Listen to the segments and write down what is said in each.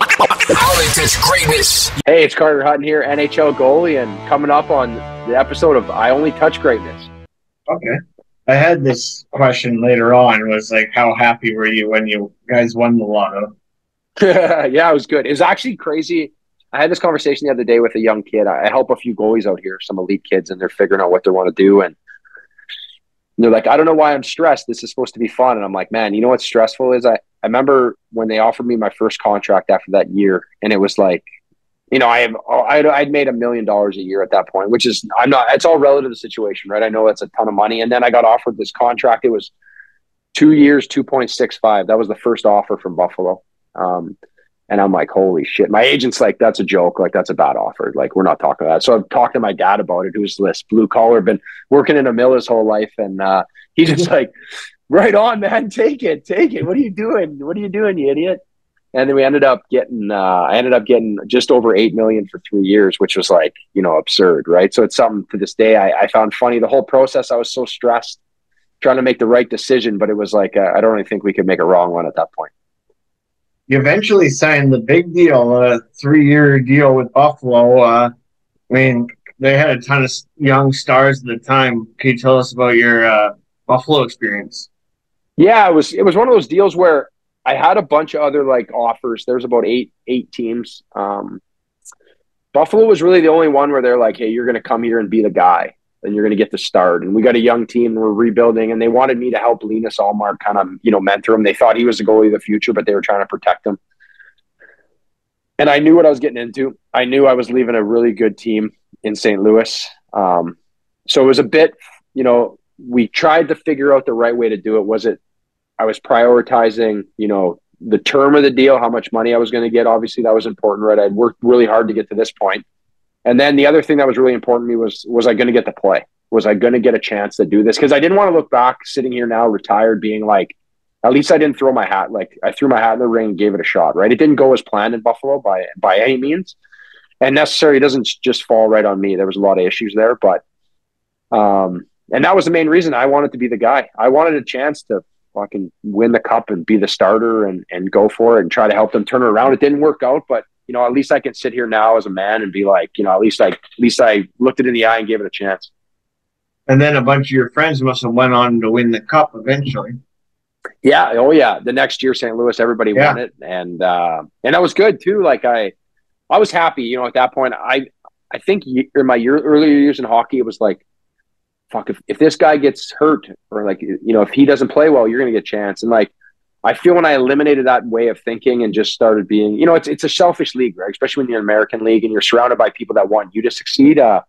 Only touch greatness. Hey, it's Carter Hutton here, NHL goalie, and coming up on the episode of I Only Touch Greatness. Okay. I had this question later on. Was like, how happy were you when you guys won the lotto? yeah, it was good. It was actually crazy. I had this conversation the other day with a young kid. I, I help a few goalies out here, some elite kids, and they're figuring out what they want to do. And they're like, I don't know why I'm stressed. This is supposed to be fun. And I'm like, man, you know what's stressful is I, I remember when they offered me my first contract after that year, and it was like, you know, I have I'd, I'd made a million dollars a year at that point, which is I'm not. It's all relative to the situation, right? I know it's a ton of money, and then I got offered this contract. It was two years, two point six five. That was the first offer from Buffalo. Um, and I'm like, holy shit. My agent's like, that's a joke. Like, that's a bad offer. Like, we're not talking about that. So I've talked to my dad about it, who's this blue collar, been working in a mill his whole life. And uh, he's just like, right on, man. Take it. Take it. What are you doing? What are you doing, you idiot? And then we ended up getting, uh, I ended up getting just over 8 million for three years, which was like, you know, absurd. Right. So it's something to this day I, I found funny. The whole process, I was so stressed trying to make the right decision, but it was like, uh, I don't really think we could make a wrong one at that point you eventually signed the big deal, a three-year deal with Buffalo. Uh, I mean, they had a ton of young stars at the time. Can you tell us about your uh, Buffalo experience? Yeah, it was it was one of those deals where I had a bunch of other like offers. There was about eight eight teams. Um, Buffalo was really the only one where they're like, "Hey, you're going to come here and be the guy." and you're going to get the start. And we got a young team, and we're rebuilding, and they wanted me to help Linus Ullmark kind of, you know, mentor him. They thought he was the goalie of the future, but they were trying to protect him. And I knew what I was getting into. I knew I was leaving a really good team in St. Louis. Um, so it was a bit, you know, we tried to figure out the right way to do it. Was it, I was prioritizing, you know, the term of the deal, how much money I was going to get. Obviously, that was important, right? I'd worked really hard to get to this point. And then the other thing that was really important to me was was I going to get to play? Was I going to get a chance to do this? Because I didn't want to look back, sitting here now, retired, being like, at least I didn't throw my hat. Like I threw my hat in the ring and gave it a shot. Right? It didn't go as planned in Buffalo by by any means, and necessarily doesn't just fall right on me. There was a lot of issues there, but um, and that was the main reason I wanted to be the guy. I wanted a chance to fucking win the cup and be the starter and and go for it and try to help them turn it around. It didn't work out, but you know, at least I can sit here now as a man and be like, you know, at least I, at least I looked it in the eye and gave it a chance. And then a bunch of your friends must have went on to win the cup eventually. Yeah. Oh yeah. The next year, St. Louis, everybody yeah. won it. And, uh, and that was good too. Like I, I was happy, you know, at that point, I, I think in my year, earlier years in hockey, it was like, fuck, if, if this guy gets hurt or like, you know, if he doesn't play well, you're to get a chance. And like, I feel when I eliminated that way of thinking and just started being, you know, it's it's a selfish league, right? Especially when you're an American league and you're surrounded by people that want you to succeed. Uh,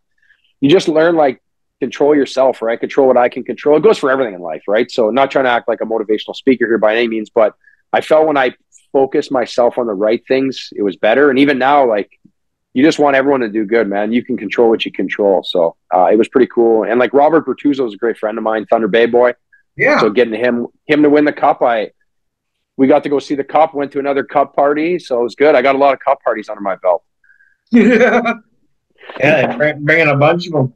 you just learn like control yourself, right? Control what I can control. It goes for everything in life, right? So not trying to act like a motivational speaker here by any means, but I felt when I focused myself on the right things, it was better. And even now, like you just want everyone to do good, man. You can control what you control. So uh, it was pretty cool. And like Robert Bortuzzo is a great friend of mine, Thunder Bay boy. Yeah. So getting him him to win the cup, I we got to go see the cup, went to another cup party. So it was good. I got a lot of cup parties under my belt. yeah. Yeah, bringing a bunch of them.